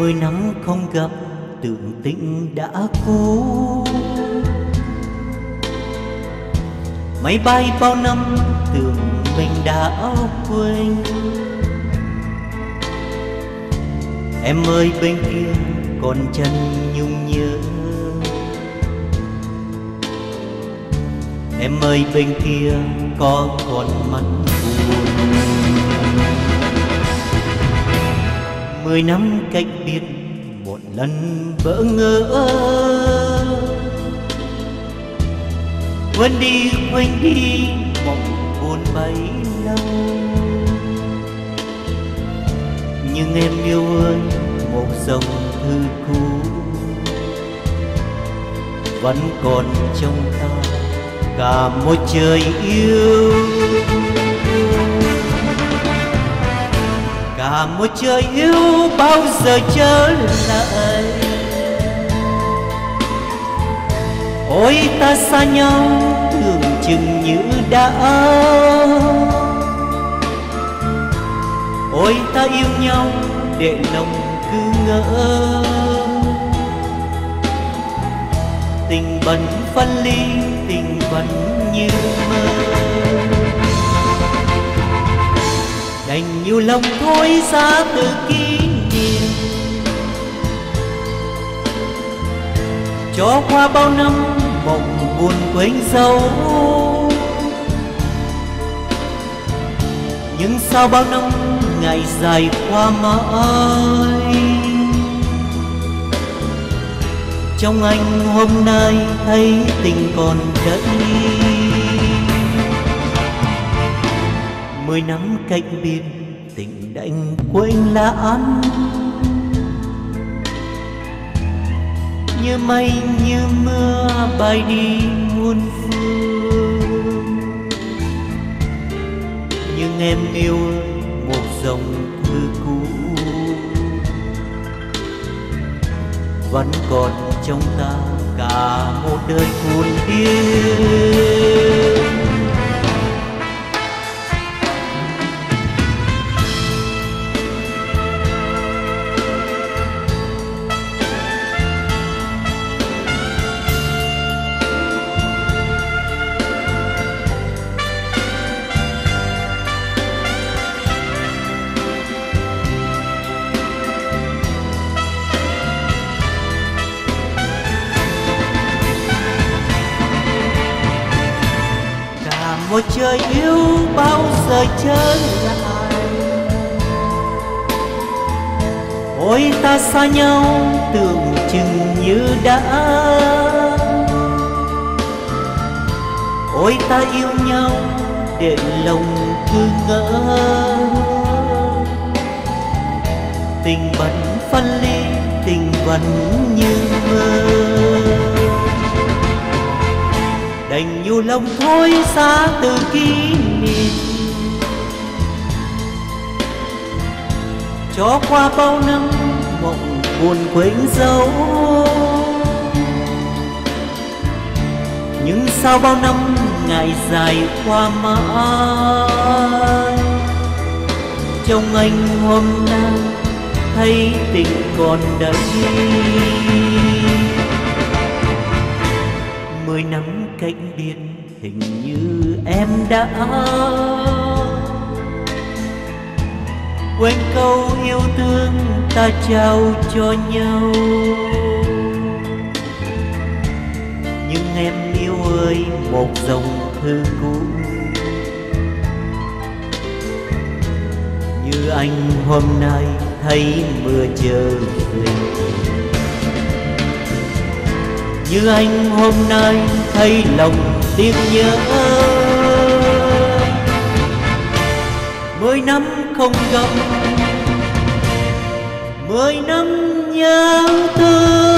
mười năm không gặp, tưởng tình đã cũ máy bay bao năm, tưởng mình đã quên. Em ơi bên kia, còn chân nhung nhớ. Em ơi bên kia, có còn mắt buồn mười năm cách biệt, một lần bỡ ngỡ. Quên đi quên đi mộng buồn bấy lâu. Nhưng em yêu ơi, một dòng thư cũ vẫn còn trong ta. Cả một trời yêu. Là một trời yêu bao giờ trở lại? Ôi ta xa nhau, tưởng chừng như đã. Ôi ta yêu nhau, để lòng cứ ngỡ. Tình vẫn phân ly, tình vẫn như đành nhiều lòng thôi xa từ kỷ niệm. Cho qua bao năm mộng buồn quên dấu. Nhưng sao bao năm ngày dài qua mãi, trong anh hôm nay thấy tình còn đây mười năm cách biệt tình đành quên lãng như mây, như mưa bay đi muôn phương. Nhưng em yêu ơi một dòng thư cũ. Vẫn còn trong ta cả một đời buồn điên một trời yêu bao giờ trở lại ôi ta xa nhau tưởng chừng như đã. Ôi ta yêu nhau để lòng cứ ngỡ. Tình vẫn phân ly, tình vẫn như mơ. Lòng thôi xa từ kỷ niệm. Cho qua bao năm mộng buồn quên dấu. Nhưng sau bao năm ngày dài qua mãi trong anh hôm nay thấy tình còn đây cách biệt hình như em đã quên câu yêu thương ta trao cho nhau. Nhưng em yêu ơi, một dòng thư cũ. Như anh hôm nay thấy mưa chờ về như anh hôm nay thấy lòng tiếc nhớ. Mười năm không gặp, mười năm nhớ thương.